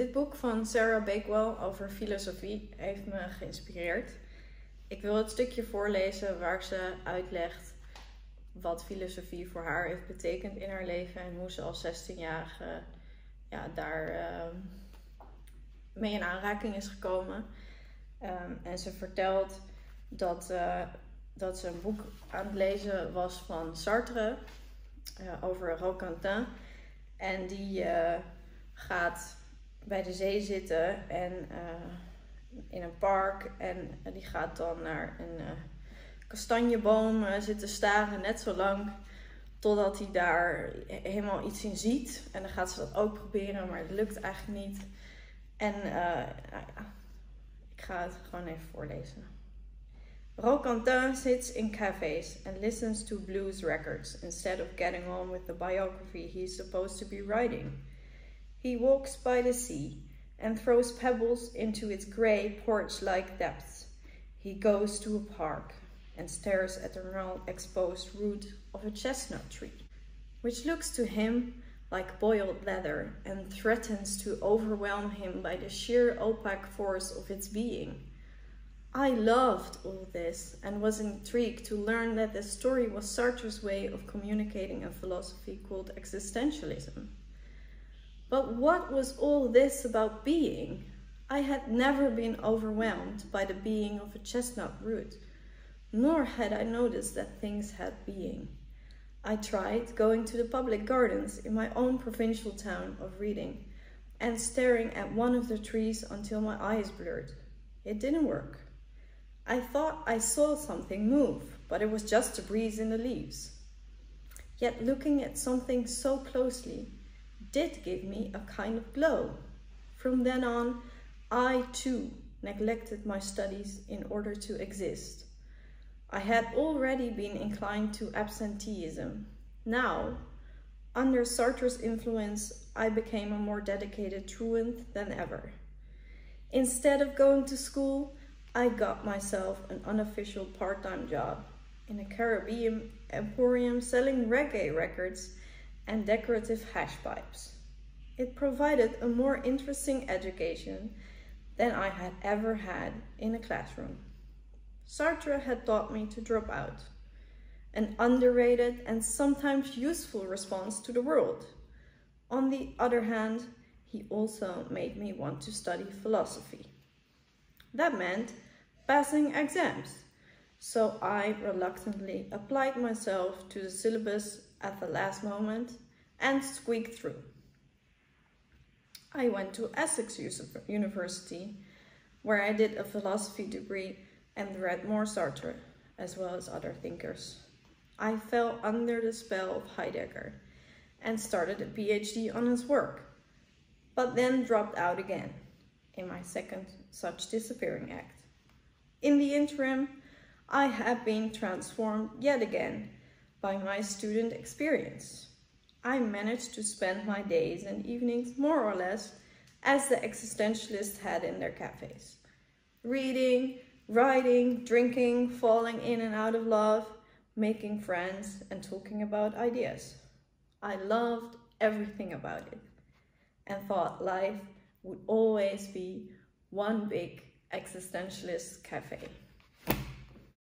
Dit boek van Sarah Bakewell over filosofie heeft me geïnspireerd. Ik wil het stukje voorlezen waar ze uitlegt wat filosofie voor haar heeft betekend in haar leven en hoe ze als 16-jarige ja, daar uh, mee in aanraking is gekomen. Um, en ze vertelt dat, uh, dat ze een boek aan het lezen was van Sartre uh, over Roquentin. En die uh, gaat bij de zee zitten en in een park. En die gaat dan naar een kastanjeboom zitten staren, net zo lang totdat hij daar helemaal iets in ziet. En dan gaat ze dat ook proberen, maar het lukt eigenlijk niet. En nou ik ga het gewoon even voorlezen. Roquentin sits in cafes and listens to blues records instead of getting on with the biography he's supposed to be writing. He walks by the sea and throws pebbles into its grey porch-like depths. He goes to a park and stares at the round exposed root of a chestnut tree, which looks to him like boiled leather and threatens to overwhelm him by the sheer opaque force of its being. I loved all this and was intrigued to learn that the story was Sartre's way of communicating a philosophy called existentialism. But what was all this about being? I had never been overwhelmed by the being of a chestnut root, nor had I noticed that things had being. I tried going to the public gardens in my own provincial town of Reading and staring at one of the trees until my eyes blurred. It didn't work. I thought I saw something move, but it was just a breeze in the leaves. Yet looking at something so closely did give me a kind of glow. From then on, I too neglected my studies in order to exist. I had already been inclined to absenteeism. Now, under Sartre's influence, I became a more dedicated truant than ever. Instead of going to school, I got myself an unofficial part-time job in a Caribbean emporium selling reggae records and decorative hash pipes. It provided a more interesting education than I had ever had in a classroom. Sartre had taught me to drop out, an underrated and sometimes useful response to the world. On the other hand, he also made me want to study philosophy. That meant passing exams, so I reluctantly applied myself to the syllabus at the last moment and squeaked through. I went to Essex University, where I did a philosophy degree and read more Sartre, as well as other thinkers. I fell under the spell of Heidegger and started a PhD on his work, but then dropped out again in my second such disappearing act. In the interim, I have been transformed yet again by my student experience. I managed to spend my days and evenings more or less as the existentialists had in their cafes, reading, writing, drinking, falling in and out of love, making friends, and talking about ideas. I loved everything about it and thought life would always be one big existentialist cafe.